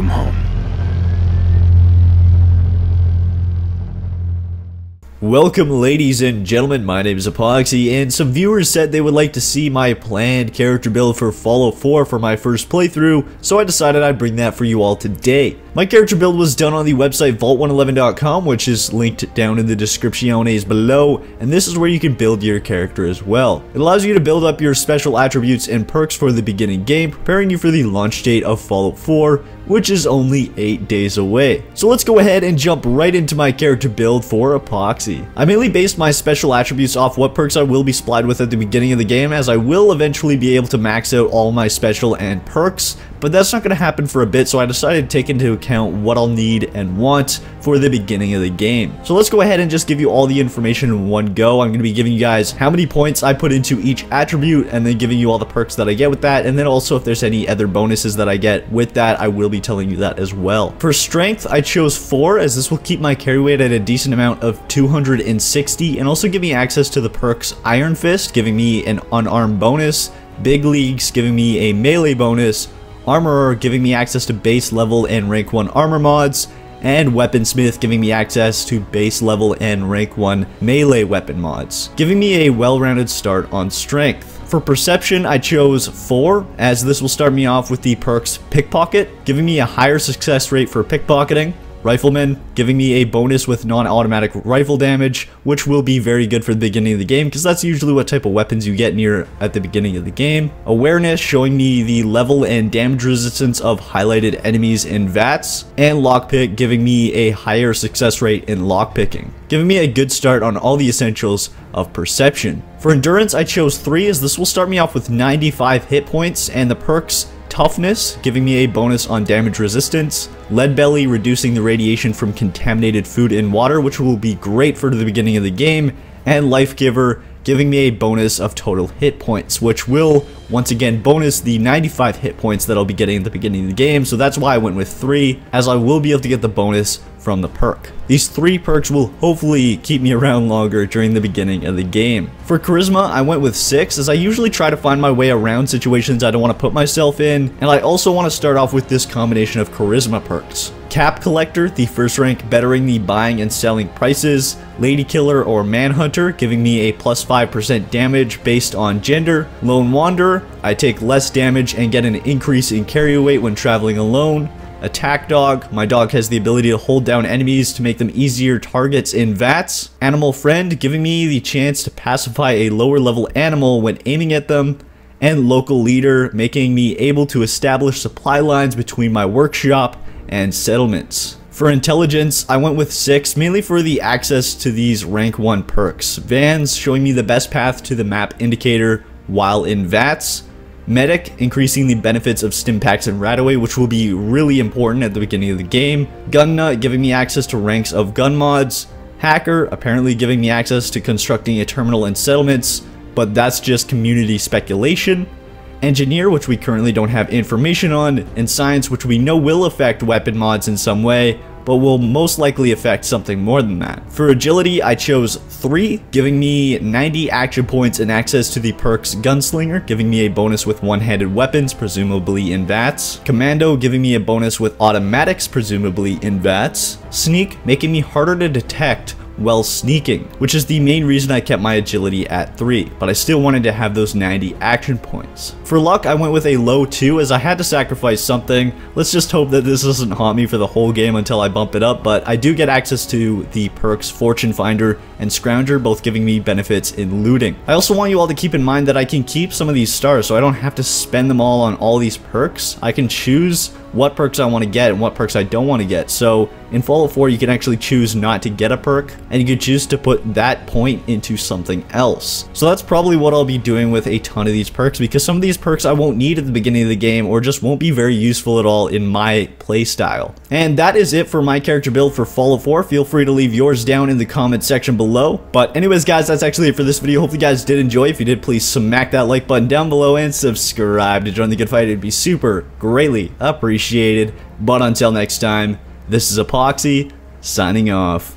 Welcome home. Welcome ladies and gentlemen, my name is Apoqsi, and some viewers said they would like to see my planned character build for Fallout 4 for my first playthrough, so I decided I'd bring that for you all today. My character build was done on the website vault111.com, which is linked down in the descriptiones below, and this is where you can build your character as well. It allows you to build up your special attributes and perks for the beginning game, preparing you for the launch date of Fallout 4, which is only 8 days away. So let's go ahead and jump right into my character build for Apoqsi. I mainly based my special attributes off what perks I will be supplied with at the beginning of the game as I will eventually be able to max out all my special and perks, but that's not going to happen for a bit so I decided to take into account what I'll need and want for the beginning of the game. So let's go ahead and just give you all the information in one go. I'm going to be giving you guys how many points I put into each attribute and then giving you all the perks that I get with that and then also if there's any other bonuses that I get with that I will be telling you that as well. For strength I chose 4 as this will keep my carry weight at a decent amount of 260 and also give me access to the perks Iron Fist giving me an unarmed bonus, Big Leagues giving me a melee bonus, Armorer giving me access to base level and rank 1 armor mods, and Weaponsmith giving me access to base level and rank 1 melee weapon mods, giving me a well-rounded start on strength. For perception, I chose 4, as this will start me off with the perks Pickpocket, giving me a higher success rate for pickpocketing, Rifleman, giving me a bonus with non-automatic rifle damage, which will be very good for the beginning of the game, because that's usually what type of weapons you get near at the beginning of the game. Awareness, showing me the level and damage resistance of highlighted enemies in VATS, and Lockpick, giving me a higher success rate in lockpicking, giving me a good start on all the essentials of Perception. For Endurance, I chose 3 as this will start me off with 95 hit points, and the perks Toughness, giving me a bonus on damage resistance. Lead Belly, reducing the radiation from contaminated food and water, which will be great for the beginning of the game. And Life Giver, giving me a bonus of total hit points, which will, once again, bonus the 95 hit points that I'll be getting at the beginning of the game. So that's why I went with 3, as I will be able to get the bonus from the perk. These three perks will hopefully keep me around longer during the beginning of the game. For Charisma, I went with 6 as I usually try to find my way around situations I don't want to put myself in, and I also want to start off with this combination of Charisma perks. Cap Collector, the first rank bettering the buying and selling prices, Lady Killer or Manhunter, giving me a plus 5% damage based on gender, Lone Wanderer, I take less damage and get an increase in carry weight when traveling alone, Attack Dog, my dog has the ability to hold down enemies to make them easier targets in VATS. Animal Friend, giving me the chance to pacify a lower level animal when aiming at them. And Local Leader, making me able to establish supply lines between my workshop and settlements. For intelligence, I went with 6, mainly for the access to these rank 1 perks. Vans, showing me the best path to the map indicator while in VATS. Medic, increasing the benefits of Stimpaks and RadAway, which will be really important at the beginning of the game. Gun Nut, giving me access to ranks of gun mods. Hacker, apparently giving me access to constructing a terminal and settlements, but that's just community speculation. Engineer, which we currently don't have information on, and Science, which we know will affect weapon mods in some way, but will most likely affect something more than that. For agility, I chose 3, giving me 90 action points and access to the perks Gunslinger, giving me a bonus with one-handed weapons, presumably in VATS. Commando, giving me a bonus with automatics, presumably in VATS. Sneak, making me harder to detect while sneaking, which is the main reason I kept my agility at 3, but I still wanted to have those 90 action points. For luck, I went with a low 2 as I had to sacrifice something. Let's just hope that this doesn't haunt me for the whole game until I bump it up, but I do get access to the perks Fortune Finder and Scrounger, both giving me benefits in looting. I also want you all to keep in mind that I can keep some of these stars, so I don't have to spend them all on all these perks. I can choose what perks I want to get and what perks I don't want to get. So in Fallout 4, you can actually choose not to get a perk, and you can choose to put that point into something else. So that's probably what I'll be doing with a ton of these perks, because some of these perks I won't need at the beginning of the game, or just won't be very useful at all in my playstyle. And that is it for my character build for Fallout 4. Feel free to leave yours down in the comment section below. But anyways, guys, that's actually it for this video. Hope you guys did enjoy. If you did, please smack that like button down below and subscribe to join the good fight. It'd be super greatly appreciated appreciated. But until next time, this is Apoqsi, signing off.